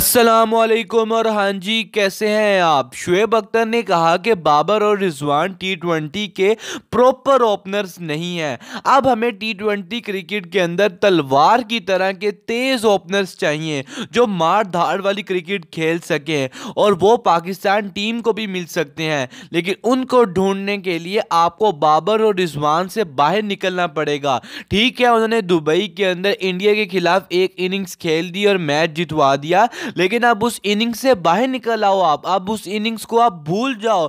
असलकुम और हाँ जी, कैसे हैं आप? शुएब अख्तर ने कहा कि बाबर और रिजवान टी ट्वेंटी के प्रॉपर ओपनर्स नहीं हैं। अब हमें टी ट्वेंटी क्रिकेट के अंदर तलवार की तरह के तेज़ ओपनर्स चाहिए, जो मार धाड़ वाली क्रिकेट खेल सकें, और वो पाकिस्तान टीम को भी मिल सकते हैं। लेकिन उनको ढूँढने के लिए आपको बाबर और रिजवान से बाहर निकलना पड़ेगा। ठीक है, उन्होंने दुबई के अंदर इंडिया के खिलाफ एक इनिंग्स खेल दी और मैच जितवा दिया। लेकिन अब उस इनिंग्स से बाहर निकल आओ आप। अब उस इनिंग्स को आप भूल जाओ।